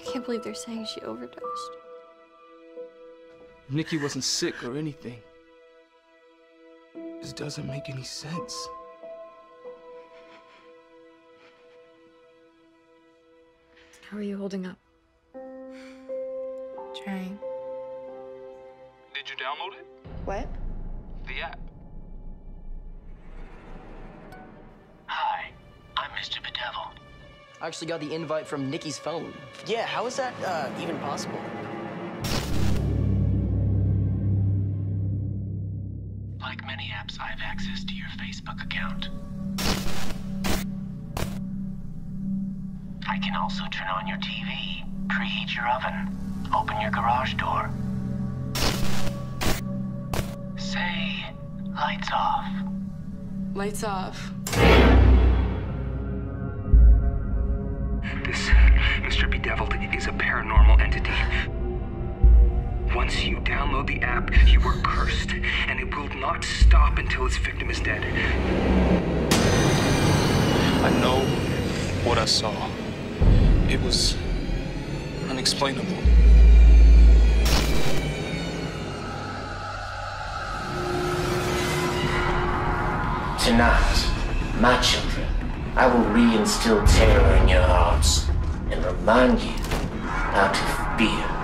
can't believe they're saying she overdosed. Nikki wasn't sick or anything. This doesn't make any sense. How are you holding up? Trying. Did you download it? What? The app. I actually got the invite from Nikki's phone. Yeah, how is that uh, even possible? Like many apps, I have access to your Facebook account. I can also turn on your TV, preheat your oven, open your garage door. Say, lights off. Lights off. Is a paranormal entity. Once you download the app, you are cursed, and it will not stop until its victim is dead. I know what I saw. It was unexplainable. Tonight, my children, I will reinstill terror in your hearts and remind you to fear again.